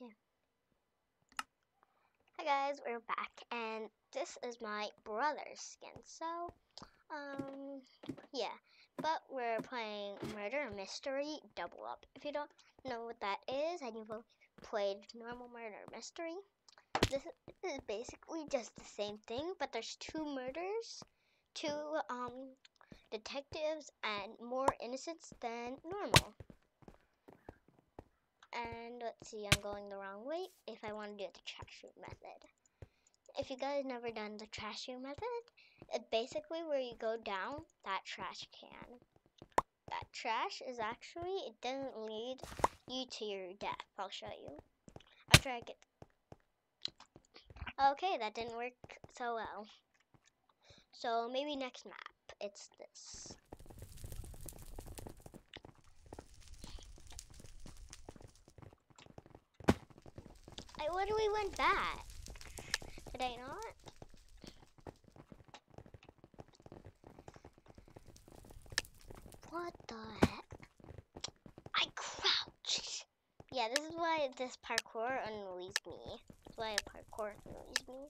do. Hi guys, we're back, and this is my brother's skin. So, um, yeah, but we're playing Murder Mystery Double Up. If you don't know what that is, and you've played normal Murder Mystery, this is basically just the same thing, but there's two murders, two um detectives, and more innocents than normal. And let's see, I'm going the wrong way if I want to do the trash room method. If you guys never done the trash room method, it's basically where you go down that trash can. That trash is actually, it doesn't lead you to your death. I'll show you. After I get... Okay, that didn't work so well. So maybe next map, it's this. I literally went back. Did I not? What the heck? I crouched. Yeah, this is why this parkour annoys me. That's why parkour annoys me.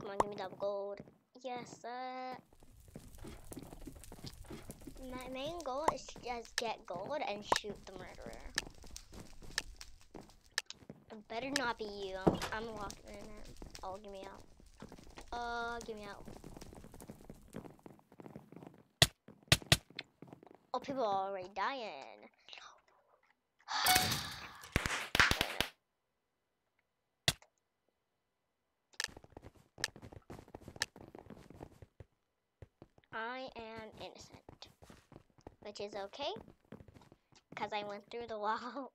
Come on, give me double gold. Yes, uh... My main goal is to just get gold and shoot the murderer. It better not be you. I'm, I'm walking in there. Oh, give me out. Uh, give me out. Oh, people are already dying. I am innocent which is okay because I went through the wall.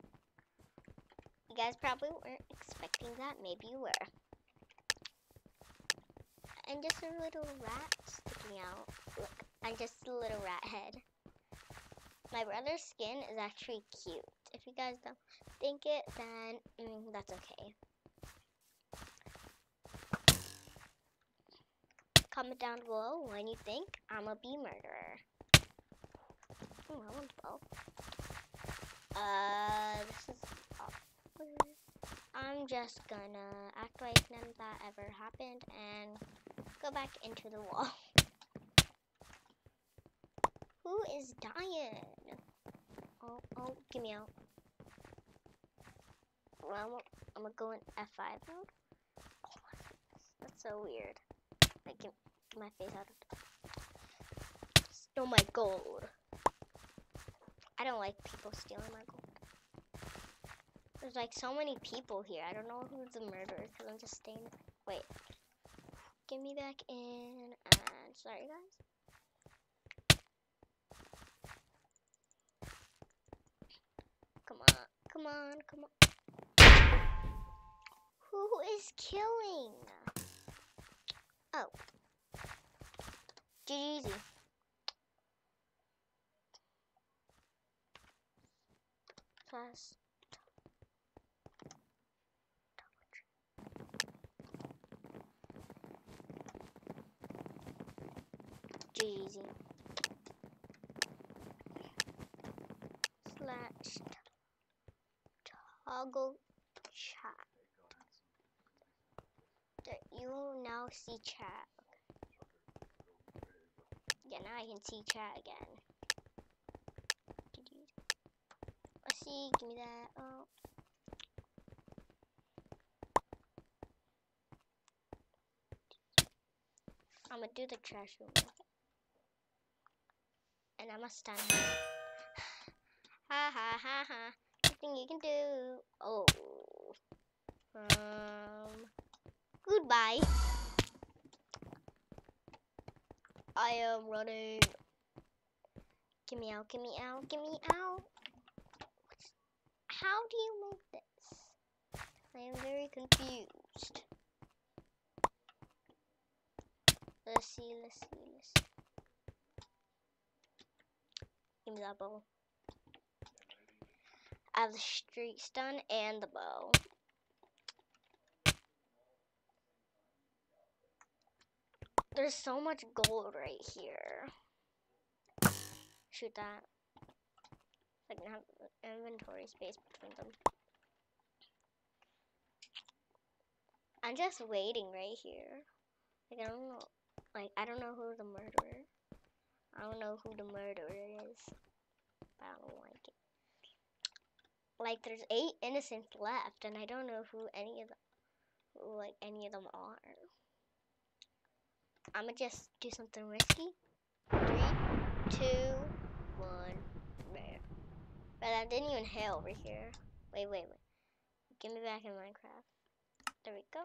you guys probably weren't expecting that. Maybe you were. And just a little rat sticking out. Look, I'm just a little rat head. My brother's skin is actually cute. If you guys don't think it, then mm, that's okay. Comment down below when you think I'm a bee murderer. I. Uh, this is awkward. I'm just gonna act like none of that ever happened and go back into the wall. Who is dying? Oh, oh, get me out. Well, I'm gonna go in F5 mode. Oh that's so weird. Like, get, get my face out of. Steal my gold. I don't like people stealing my gold. There's like so many people here. I don't know who's the murderer because I'm just staying. Wait. Get me back in. And sorry, guys. Come on. Come on. Come on. Who is killing? Oh. GG. Plus Jeezy slash toggle chat. There, you now see chat. Yeah, now I can see chat again. See. Give me that. Oh. I'm gonna do the trash room. And I'm gonna stand here. ha ha ha ha. Nothing you can do. Oh. Um. Goodbye. I am running. Give me out, give me out, give me out how do you make this? I am very confused. Let's see, let's see, let's see. Give me that bow. I have the street stun and the bow. There's so much gold right here. Shoot that. Like, enough inventory space between them. I'm just waiting right here. Like I don't know, like I don't know who the murderer. I don't know who the murderer is, but I don't like it. Like there's eight innocents left, and I don't know who any of them, who like any of them are. I'ma just do something risky. Three, two, one. But I didn't even hit over here. Wait, wait, wait. Get me back in Minecraft. There we go.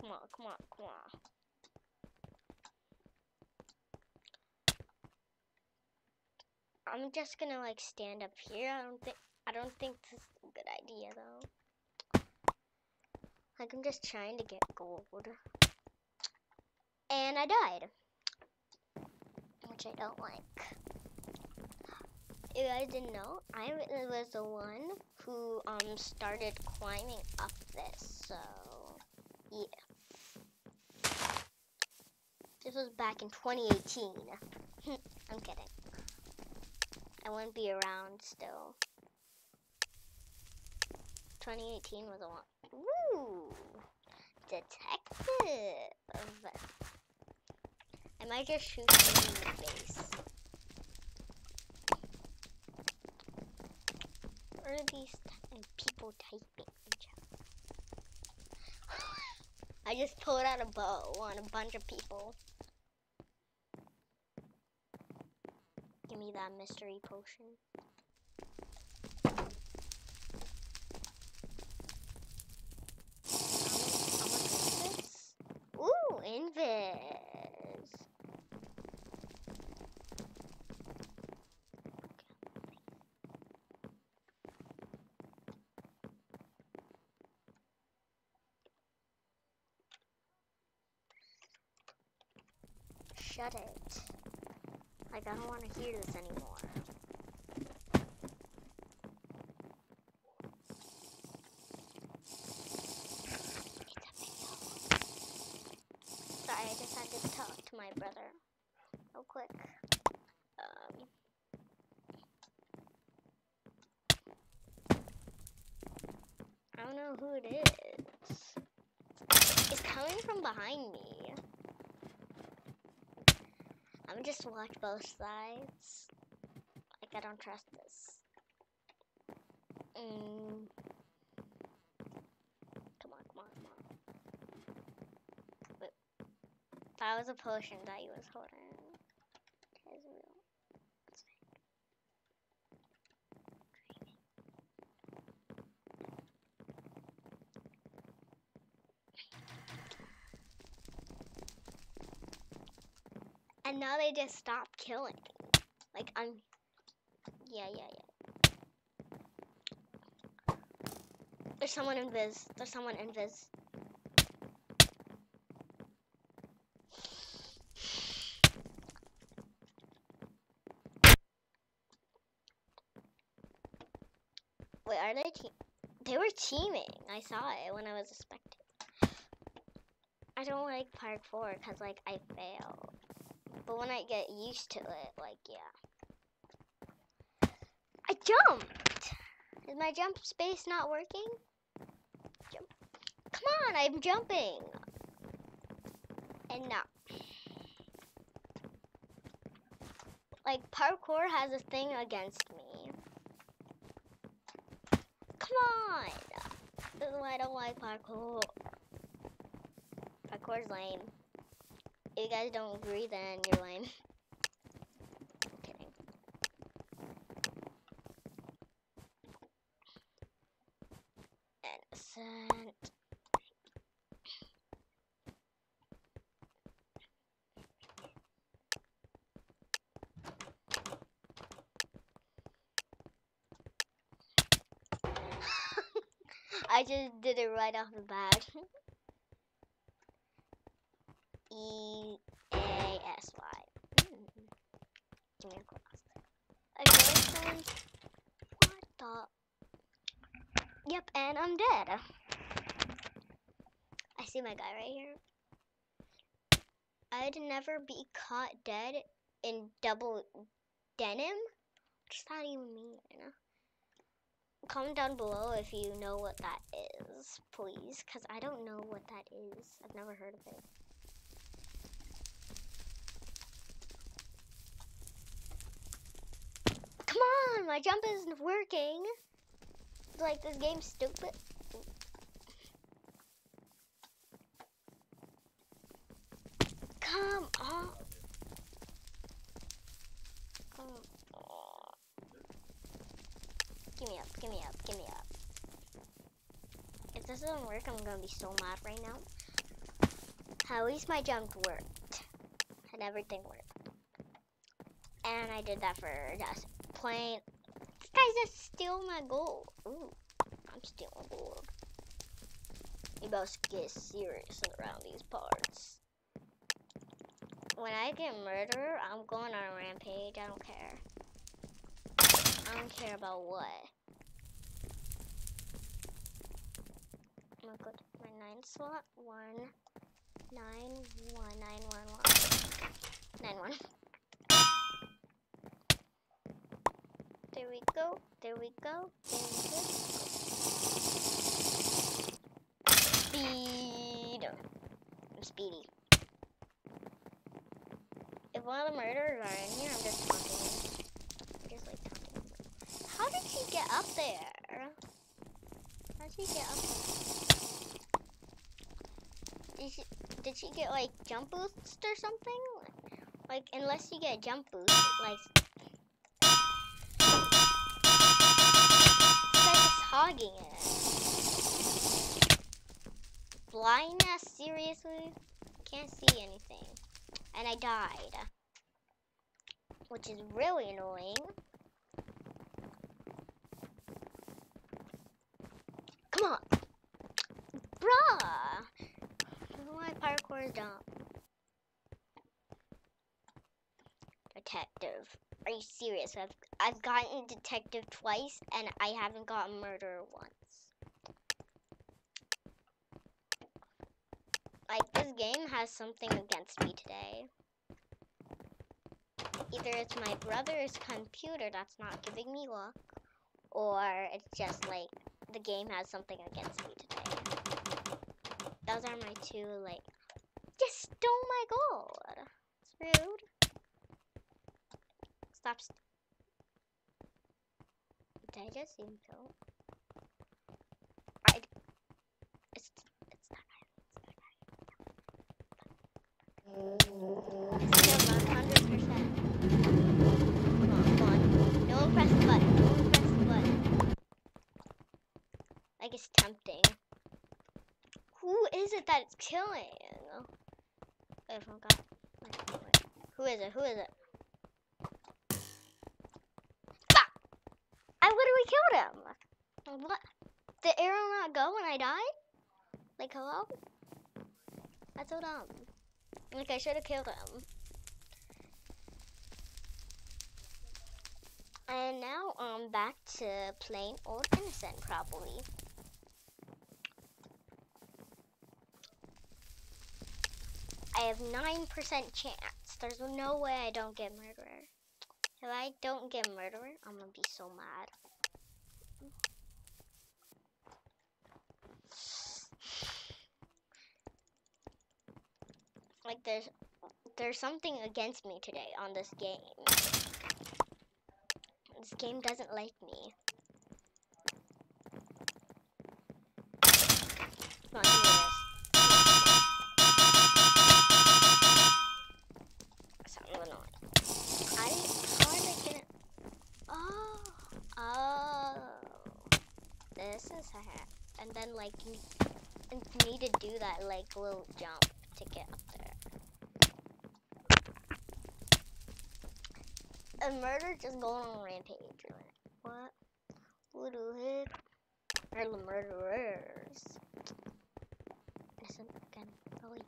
Come on, come on, come on. I'm just gonna like stand up here. I don't think I don't think this is a good idea though. Like I'm just trying to get gold. And I died. Which I don't like. You guys didn't know, I was the one who um started climbing up this, so yeah. This was back in 2018. I'm kidding. I wouldn't be around still. 2018 was a lot. Ooh, detective. I might just shoot him in the face. Are these people typing I just pulled out a bow on a bunch of people. Give me that mystery potion. Ooh, invis. Shut it. Like, I don't want to hear this anymore. Sorry, I just had to talk to my brother real quick. Um, I don't know who it is. It's coming from behind me. I'm just watch both sides. Like I don't trust this. Mm. Come on, come on, come on. Wait. That was a potion that he was holding. Is real. And now they just stopped killing. Like I'm Yeah, yeah, yeah. There's someone in Viz. There's someone in Viz. Wait, are they te They were teaming. I saw it when I was a spectator. I don't like parkour because, like, I fail. But when I get used to it, like, yeah. I jumped! Is my jump space not working? Jump. Come on, I'm jumping! And now. Like, parkour has a thing against me. Come on! This is why I don't like parkour. Parkour's lame. You guys don't agree, then you're lame. I just did it right off the bat. E A S Y. Mm. Okay, what the? Yep, and I'm dead. I see my guy right here. I'd never be caught dead in double denim? Does that even mean? Comment down below if you know what that is, please, because I don't know what that is. I've never heard of it. Come on, my jump isn't working. Like, this game's stupid. Come on. Come on. Give me up, give me up, give me up. If this doesn't work, I'm gonna be so mad right now. At least my jump worked. And everything worked. And I did that for just plain. Guy's just steal my gold. Ooh, I'm stealing gold. You both get serious around these parts when I get murdered, I'm going on a rampage. I don't care. I don't care about what. I'm gonna go to my nine slot. One, nine, one, nine, one, one, nine, one. There we go. There we go. There we go. Speed. I'm speedy if one of the murderers are in here, I'm just taunting him. Just like him. How did she get up there? How did she get up there? Did she, did she get like jump boosts or something? Like, unless you get jump boost, like. just Blindness? Seriously? Can't see anything and I died. Which is really annoying. Come on. Bruh. My parkour is dumb. Detective. Are you serious? I've, I've gotten detective twice and I haven't gotten murder once. Like, this game has something against me today. Either it's my brother's computer that's not giving me luck, or it's just like the game has something against me today. Those are my two, like, just stole my gold. It's rude. Stop. St Did I just see him kill? Like it's tempting. Who is it that it's killing? Oh, I forgot. Who is it? Who is it? Ah! I literally killed What? The arrow not go when I die? Like hello? That's so dumb. Like, I should have killed him. And now I'm um, back to plain old innocent, probably. I have 9% chance. There's no way I don't get murderer. If I don't get murderer, I'm gonna be so mad. Like there's there's something against me today on this game. This game doesn't like me. Come on, Oh Oh. This is a And then like you need to do that like little jump to get up there. A murder just going on rampage. What? What the heck? Are the murderers? Listen again, Ellie.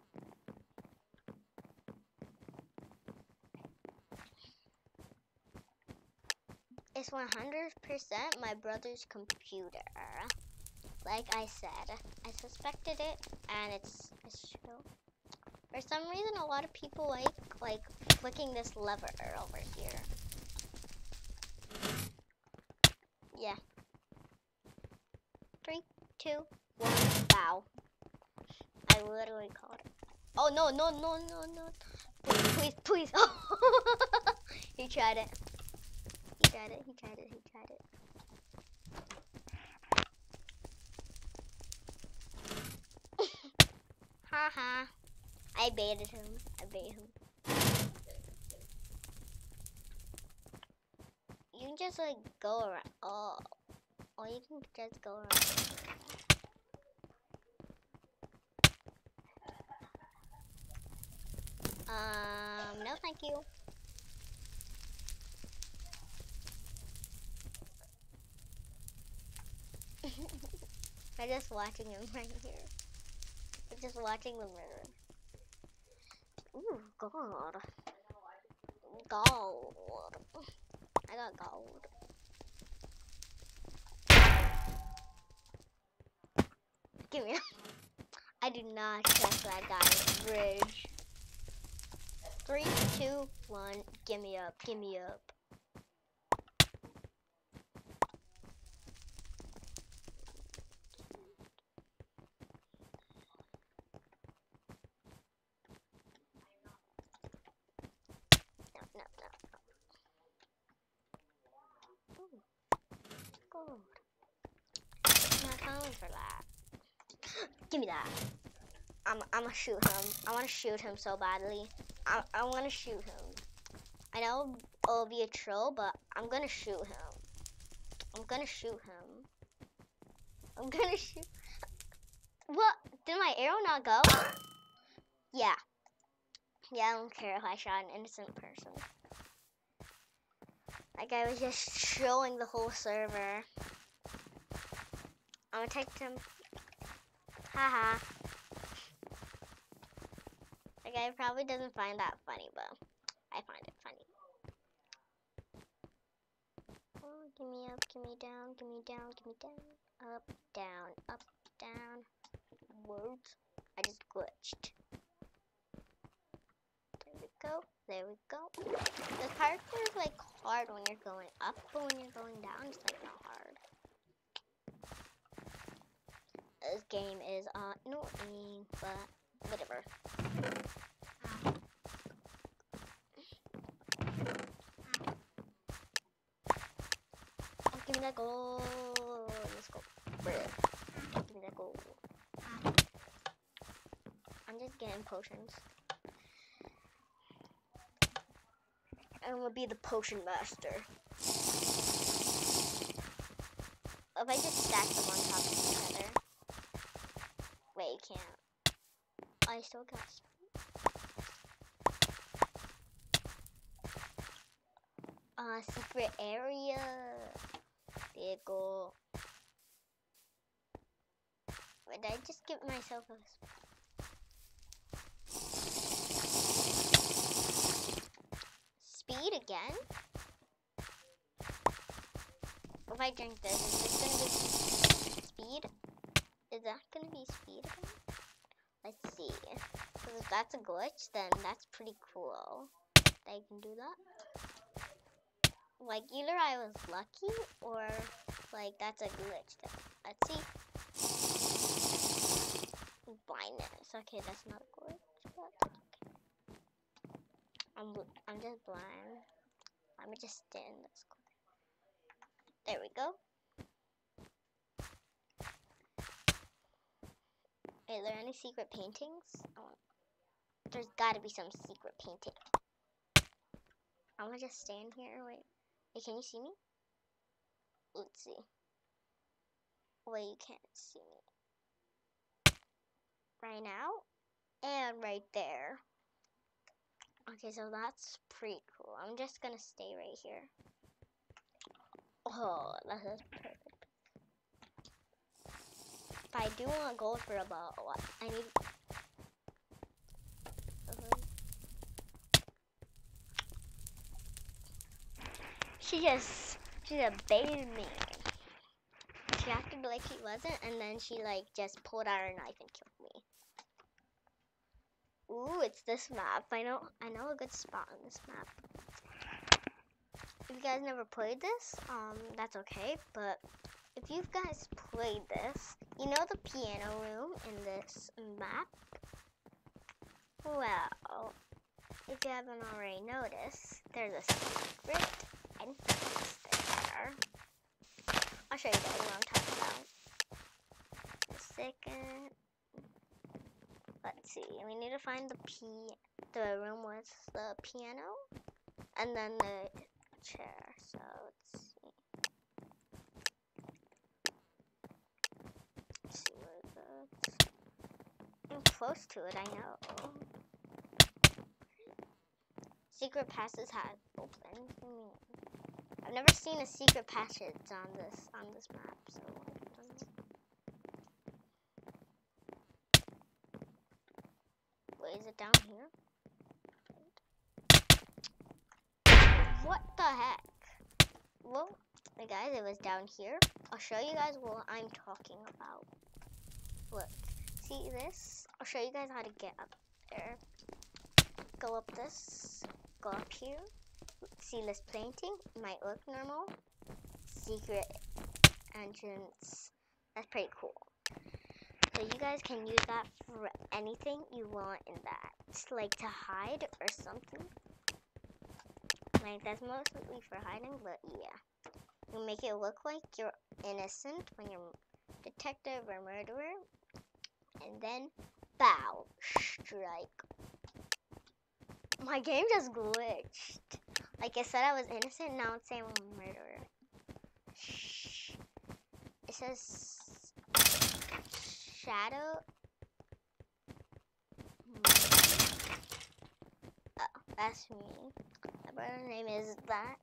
It's 100% my brother's computer. Like I said, I suspected it, and it's, it's true. For some reason, a lot of people like like flicking this lever over here. Yeah. Three, two, one, bow. I literally called it. Oh no no no no no! Please please please! he tried it. He tried it. He tried it. He tried it. Haha. I baited him. I baited him. You can just like go around. Oh. Or you can just go around. Um, no thank you. I'm just watching him right here. I'm just watching the mirror. Ooh, God. Gold. I got gold. Give me. I do not trust that guy's bridge. Three, two, one. Give me up. Give me up. No, no, no. Ooh. Gold. Not time for that. Give me that. Gonna shoot him. I want to shoot him so badly. I I want to shoot him. I know it'll be a troll, but I'm gonna shoot him. I'm gonna shoot him. I'm gonna shoot. What? Did my arrow not go? Yeah. Yeah, I don't care if I shot an innocent person. That guy was just trolling the whole server. I'm gonna text him. Haha. Guy probably doesn't find that funny, but I find it funny. Oh, give me up, give me down, give me down, give me down. Up, down, up, down. Words. I just glitched. There we go. There we go. The character is like hard when you're going up, but when you're going down, it's like not hard. This game is annoying, but whatever. Oh, give me that gold. Let's go. Give me that gold. I'm just getting potions. I'm gonna be the potion master. If I just stack them on top of each other. Wait, you can't. I still got Uh, secret area. Vehicle. Wait, did I just give myself a... Speed again? If I drink this, is this gonna be speed? Is that gonna be speed again? Let's see. Because if that's a glitch, then that's pretty cool. That I can do that. Like, either I was lucky, or, like, that's a glitch. Let's see. Blindness. Okay, that's not a glitch, but that's okay. I'm, I'm just blind. Let me just stand this corner. There we go. Are there any secret paintings? Oh, there's got to be some secret painting. I'm gonna just stand here. Wait, wait, can you see me? Let's see. Wait, you can't see me. Right now, and right there. Okay, so that's pretty cool. I'm just gonna stay right here. Oh, that is perfect. But I do want gold for about what? I need. She just, she just baited me. She acted like she wasn't, and then she like just pulled out her knife and killed me. Ooh, it's this map. I know I know a good spot on this map. If you guys never played this, um, that's okay. But if you guys played this, you know the piano room in this map? Well, if you haven't already noticed, there's a secret there. I'll show you what I'm talking about. A second. Let's see. We need to find the p the room with the piano, and then the chair. So let's see. Let's see where goes. I'm close to it. I know. Secret passes have opened. I've never seen a secret passage on this on this map, so Wait, is it down here? What the heck? Well, guys, it was down here. I'll show you guys what I'm talking about. Look, see this? I'll show you guys how to get up there. Go up this, go up here. This painting? Might look normal. Secret entrance. That's pretty cool. So you guys can use that for anything you want in that. Like to hide or something. Like that's mostly for hiding, but yeah. You make it look like you're innocent when you're detective or murderer. And then bow strike. My game just glitched. Like I said I was innocent, now it's saying I'm a murderer. Shh. It says Shadow. Oh, that's me. My brother's name is that.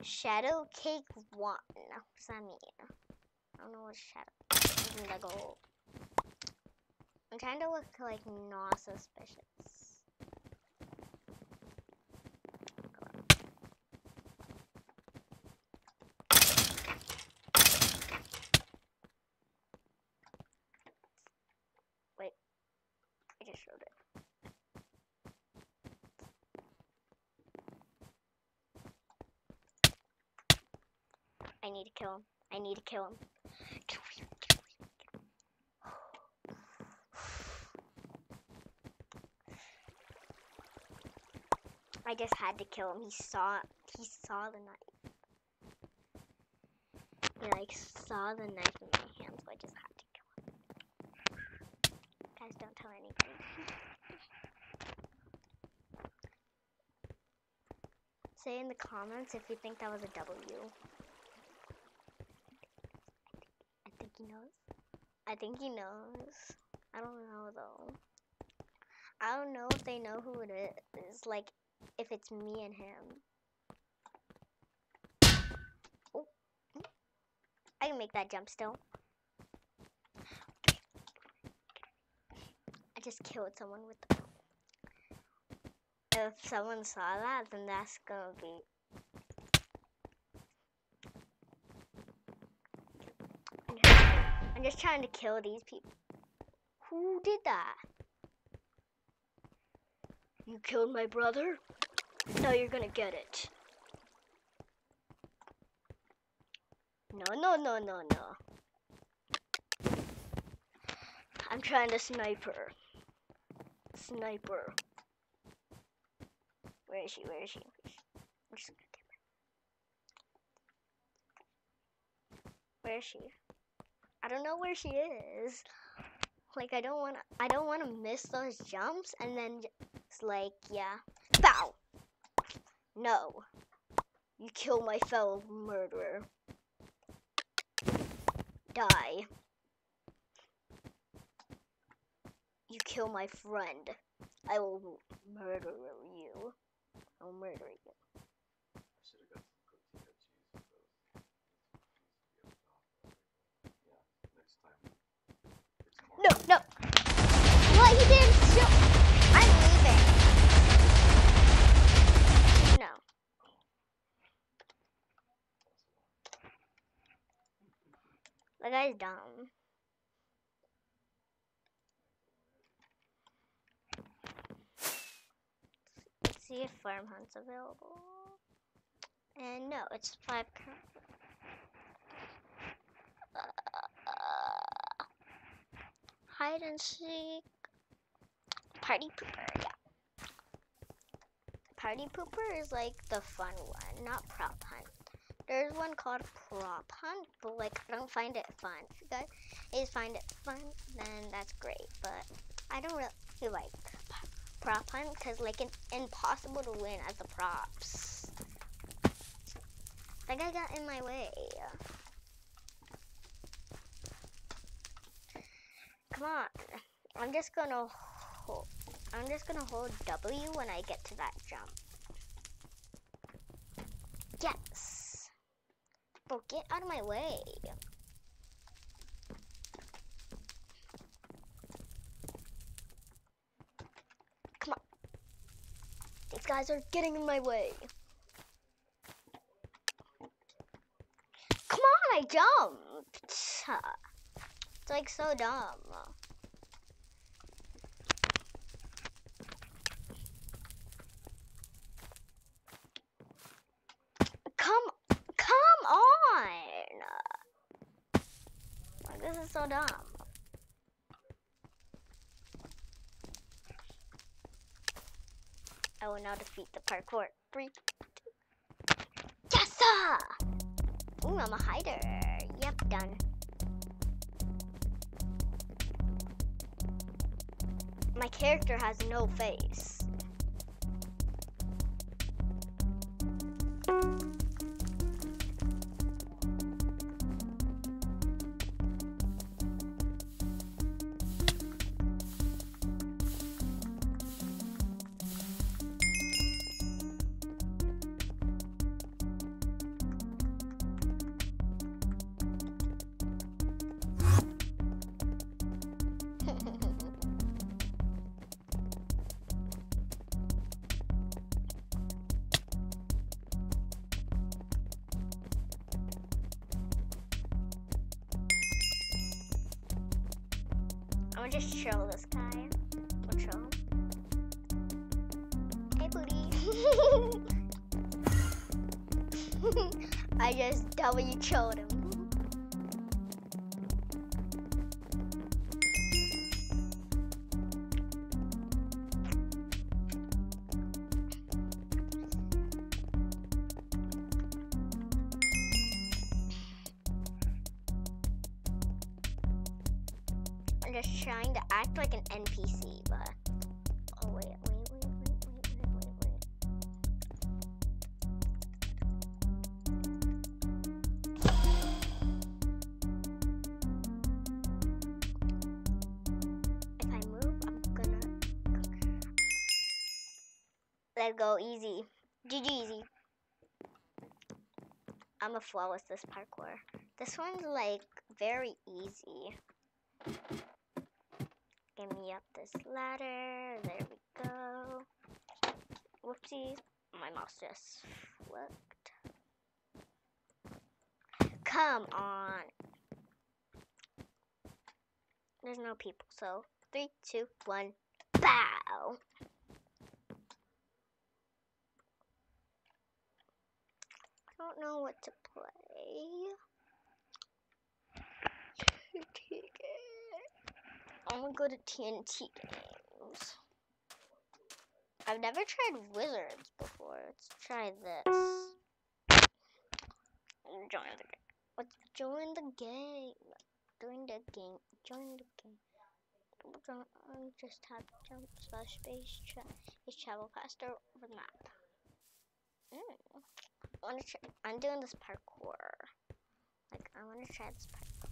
Shadow Cake One. What's that mean? I don't know what shadow. I'm trying to look like not suspicious. I just showed it. I need to kill him. I need to kill him. I just had to kill him. He saw he saw the knife. He like saw the knife in my hand, so I just had to kill him. Guys, don't tell anybody. Say in the comments if you think that was a W. I think he knows. I think he knows. I don't know though. I don't know if they know who it is. Like, if it's me and him. Oh. I can make that jump still. I just killed someone with the If someone saw that, then that's gonna be... I'm just trying to kill these people. Who did that? You killed my brother? Now you're gonna get it. No, no, no, no, no. I'm trying to sniper. Sniper. Where is she? Where is she? Gonna get her. Where is she? I don't know where she is. Like I don't want. I don't want to miss those jumps, and then it's like, yeah, bow. No, you kill my fellow murderer. Die. You kill my friend. I will murder you. I'll murder you. No, no. What he did show. I'm leaving. No. The guy's dumb. see if farm hunt's available. And no, it's five. Uh, hide and seek. Party pooper, yeah. Party pooper is like the fun one, not prop hunt. There's one called prop hunt, but like I don't find it fun. If you guys find it fun, then that's great. But I don't really like prop hunt because like it's impossible to win as the props. That guy got in my way. Come on. I'm just gonna hold I'm just gonna hold W when I get to that jump. Yes. Bro, get out of my way. Come on. These guys are getting in my way. Come on, I jumped. It's like so dumb. Come, come on. This is so dumb. I will now defeat the parkour. Three, two. Yes! Ooh, I'm a hider. Yep, done. My character has no face. I'm just trying to act like an NPC, but oh wait, wait, wait, wait, wait, wait, wait, let go easy. GG easy. I'm a flawless this parkour. This one's like very easy get me up this ladder. There we go. Whoopsies. My mouse just flipped. Come on. There's no people, so three, two, one, bow. I Don't know what to play. I'm gonna go to TNT games. I've never tried Wizards before. Let's try this. Join the game. Let's join the game. Join the game. Join the game. Just tap jump slash space tra travel faster over the map. Mm. I wanna try. I'm doing this parkour. Like I wanna try this parkour.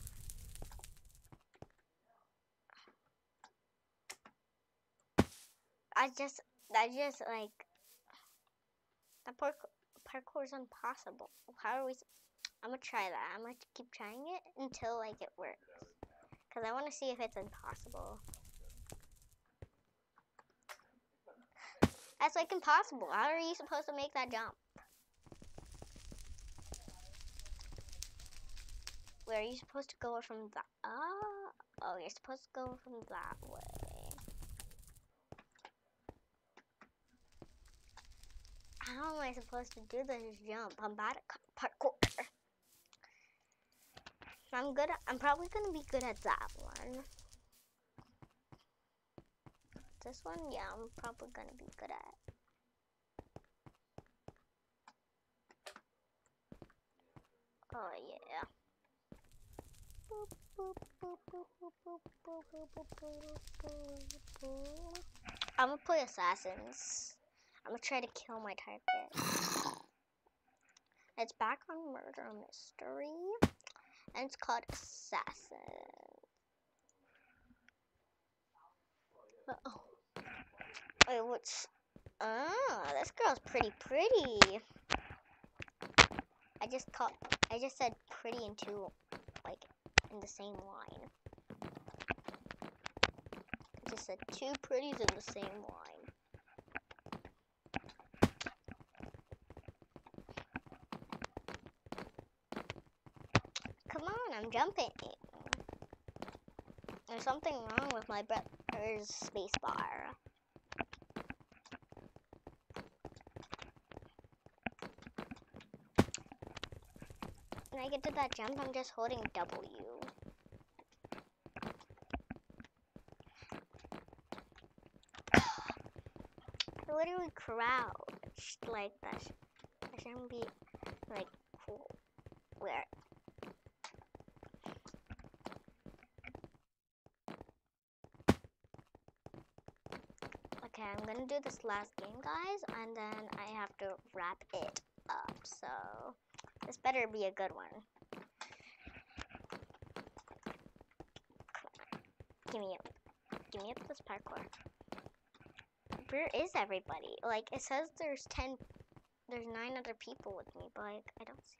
I just, I just like, the parkour, parkour is impossible. How are we, I'm gonna try that. I'm gonna keep trying it until like it works. Cause I wanna see if it's impossible. That's like impossible. How are you supposed to make that jump? Where are you supposed to go from that? Oh, oh, you're supposed to go from that way. I supposed to do this jump? I'm bad at parkour. I'm good. At, I'm probably gonna be good at that one. This one, yeah, I'm probably gonna be good at. Oh yeah. I'm gonna play assassins. I'm gonna try to kill my target. It's back on murder mystery, and it's called assassin. Uh oh. Wait, what's? Oh, this girl's pretty pretty. I just caught. I just said pretty in two, like, in the same line. I just said two pretties in the same line. Come on, I'm jumping. There's something wrong with my brother's spacebar. When I get to that jump, I'm just holding W. literally crouched like that. I shouldn't be like cool. Where? Okay, I'm gonna do this last game, guys, and then I have to wrap it up. So this better be a good one. Give me up. Give me up this parkour. Where is everybody? Like, it says there's 10, there's 9 other people with me, but like, I don't see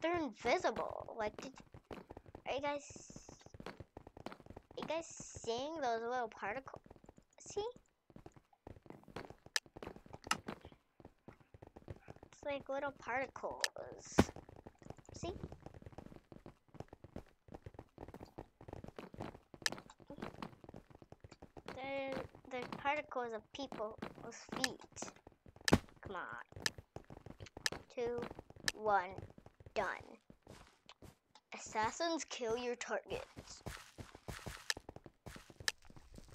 They're invisible. Like, did, are you guys, are you guys seeing those little particles? See? It's like little particles. See? They're particles of people's feet. Come on. Two, one, done. Assassins kill your targets.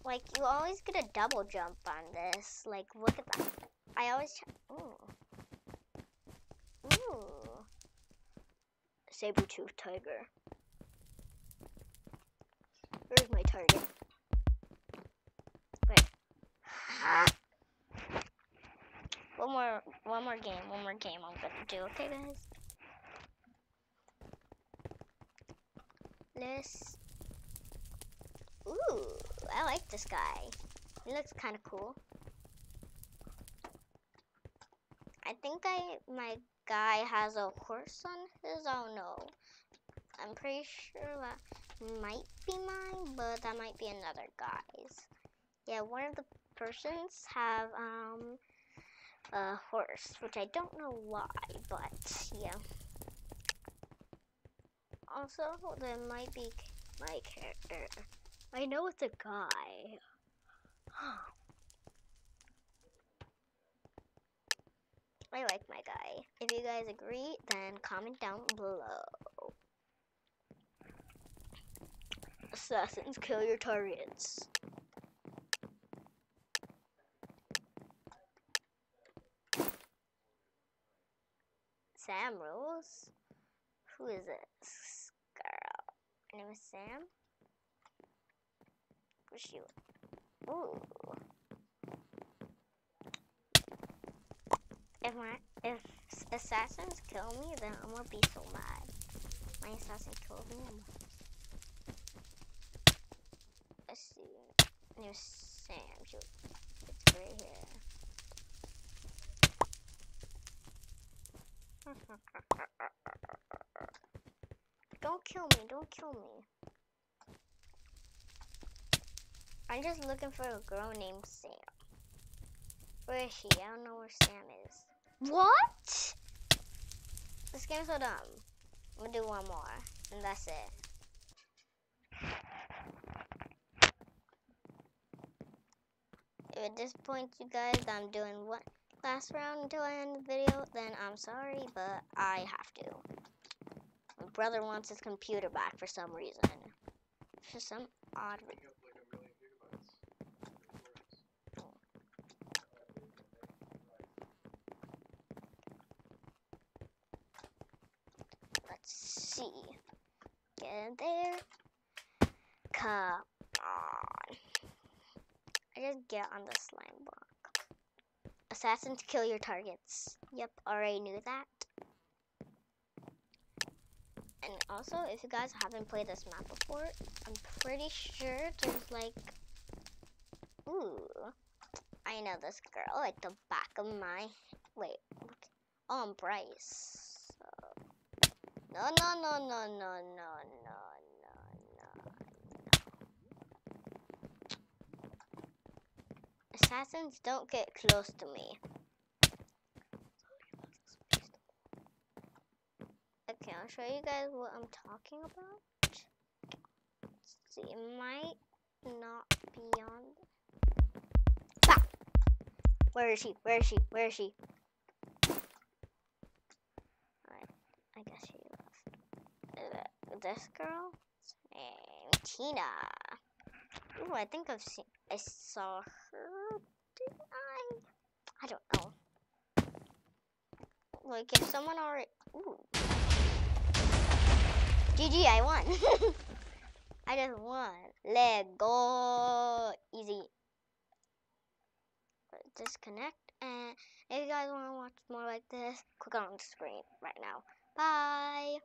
Like, you always get a double jump on this. Like, look at that. I always... Ooh. saber-toothed tiger. Where's my target? Wait. One more, one more game, one more game I'm gonna do, okay guys? Let's, ooh, I like this guy. He looks kind of cool. I think I, my guy has a horse on his. Oh no. I'm pretty sure that might be mine, but that might be another guy's. Yeah, one of the persons have um a horse, which I don't know why, but yeah. Also, there might be my character. I know it's a guy. I like my guy. If you guys agree, then comment down below. Assassins kill your targets. Sam rules? Who is this girl? Her name is Sam? She? Ooh. If my if assassins kill me, then I'm gonna be so mad. My assassin killed me. Let's see. There's Sam. It's right here. don't kill me. Don't kill me. I'm just looking for a girl named Sam. Where is she? I don't know where Sam is. What? This game's so dumb. I'm gonna do one more, and that's it. If it disappoints you guys that I'm doing one last round until I end the video, then I'm sorry, but I have to. My brother wants his computer back for some reason. For some odd reason. Let's see. Get in there. Come on. I just get on the slime block. Assassins kill your targets. Yep, already knew that. And also, if you guys haven't played this map before, I'm pretty sure there's like... Ooh. I know this girl like the back of my... Wait. Oh, I'm Bryce. So... No, no, no, no, no, no, no, no. Assassins don't get close to me. Okay, I'll show you guys what I'm talking about. Let's see, it might not be on. Bah! Where is she? Where is she? Where is she? Alright, I guess she left. Uh, this girl? Name Tina. Ooh, I think I've seen. I saw her. I don't know. Like if someone already. Ooh. GG, I won. I just won. Let go. Easy. Disconnect. And if you guys want to watch more like this, click on the screen right now. Bye.